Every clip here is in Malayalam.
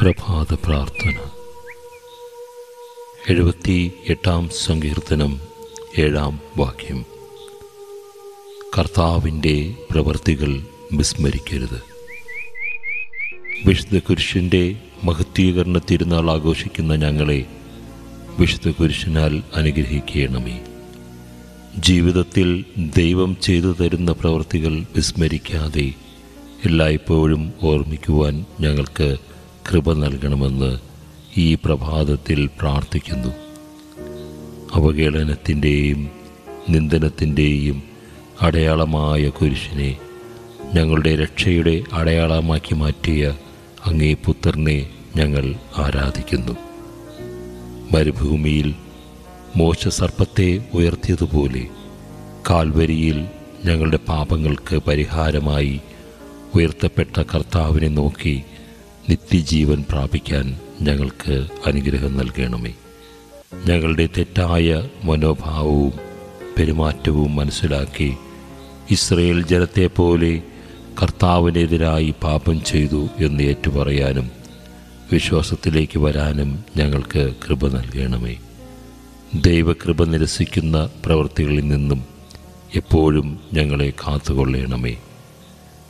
പ്രഭാത പ്രാർത്ഥന. എഴുപത്തി എട്ടാം സങ്കീർത്തനം ഏഴാം വാക്യം. കർത്താവിന്റെ പ്രവൃത്തികൾ വിസ്മരിക്കരുത്. വിശുദ്ധ കുരിശിന്റെ മഹത്വീകരണ തിരുനാൾ ആഘോഷിക്കുന്ന ഞങ്ങളെ വിശുദ്ധ കുരിശിനാൽ അനുഗ്രഹിക്കണമേ. ജീവിതത്തിൽ ദൈവം ചെയ്തു തരുന്ന പ്രവൃത്തികൾ വിസ്മരിക്കാതെ എല്ലായ്പ്പോഴും ഓർമ്മിക്കുവാൻ ഞങ്ങൾക്ക് കൃപ നൽകണമെന്ന് ഈ പ്രഭാതത്തിൽ പ്രാർത്ഥിക്കുന്നു. അവഹേളനത്തിന്റെയും നിന്ദനത്തിന്റെയും അടയാളമായ കുരിശിനെ ഞങ്ങളുടെ രക്ഷയുടെ അടയാളമാക്കി മാറ്റിയ അങ്ങേ പുത്രനെ ഞങ്ങൾ ആരാധിക്കുന്നു. മരുഭൂമിയിൽ മോശ സർപ്പത്തെ ഉയർത്തിയതുപോലെ കാൽവരിയിൽ ഞങ്ങളുടെ പാപങ്ങൾക്ക് പരിഹാരമായി ഉയർത്തപ്പെട്ട കർത്താവിനെ നോക്കി നിത്യജീവൻ പ്രാപിക്കാൻ ഞങ്ങൾക്ക് അനുഗ്രഹം നൽകണമേ. ഞങ്ങളുടെ തെറ്റായ മനോഭാവവും പെരുമാറ്റവും മനസ്സിലാക്കി ഇസ്രയേൽ ജനത്തെപ്പോലെ കർത്താവിനെതിരായി പാപം ചെയ്തു എന്ന് ഏറ്റുപറയാനും വിശ്വാസത്തിലേക്ക് വരാനും ഞങ്ങൾക്ക് കൃപ നൽകണമേ. ദൈവകൃപ നിരസിക്കുന്ന പ്രവൃത്തികളിൽ നിന്നും എപ്പോഴും ഞങ്ങളെ കാത്തുകൊള്ളണമേ.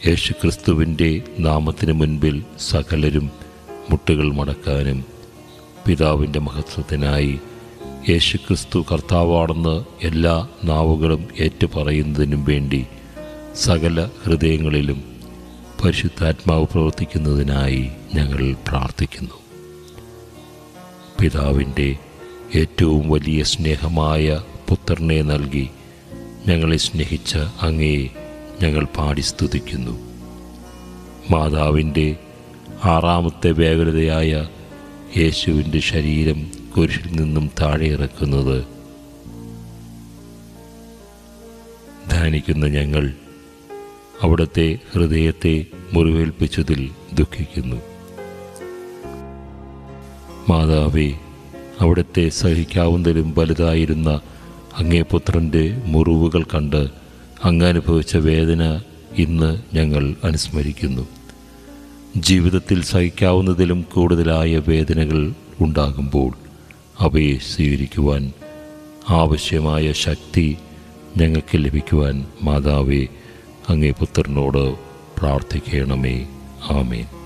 യേശുക്രിസ്തുവിന്റെ നാമത്തിന് മുൻപിൽ സകലരും മുട്ടുകൾ മടക്കാനും പിതാവിന്റെ മഹത്വത്തിനായി യേശുക്രിസ്തു കർത്താവാണെന്ന് എല്ലാ നാവുകളും ഏറ്റുപറയുന്നതിനും വേണ്ടി സകല ഹൃദയങ്ങളിലും പരിശുദ്ധാത്മാവ് പ്രവർത്തിക്കുന്നതിനായി ഞങ്ങൾ പ്രാർത്ഥിക്കുന്നു. പിതാവിന്റെ ഏറ്റവും വലിയ സ്നേഹമായ പുത്രനെ നൽകി ഞങ്ങളെ സ്നേഹിച്ച അങ്ങയെ ഞങ്ങൾ പാടി സ്തുതിക്കുന്നു. മാതാവിന്റെ ആറാമത്തെ വേഗതയായ യേശുവിന്റെ ശരീരം കുരിശിൽ നിന്നും താഴെ ഇറക്കുന്നത് ധ്യാനിക്കുന്ന ഞങ്ങൾ അവിടുത്തെ ഹൃദയത്തെ മുറിവേൽപ്പിച്ചതിൽ ദുഃഖിക്കുന്നു. മാതാവേ അവിടുത്തെ സഹിക്കാവുന്നതിലും വലുതായിരുന്ന അങ്ങേ പുത്രന്റെ മുറിവുകൾ കണ്ട് അങ്ങ് അനുഭവിച്ച വേദന ഇന്ന് ഞങ്ങൾ അനുസ്മരിക്കുന്നു. ജീവിതത്തിൽ സഹിക്കാവുന്നതിലും കൂടുതലായ വേദനകൾ ഉണ്ടാകുമ്പോൾ അവയെ സ്വീകരിക്കുവാൻ ആവശ്യമായ ശക്തി ഞങ്ങൾക്ക് ലഭിക്കുവാൻ മാതാവേ അങ്ങേ പുത്രനോട് പ്രാർത്ഥിക്കണമേ. ആമേൻ.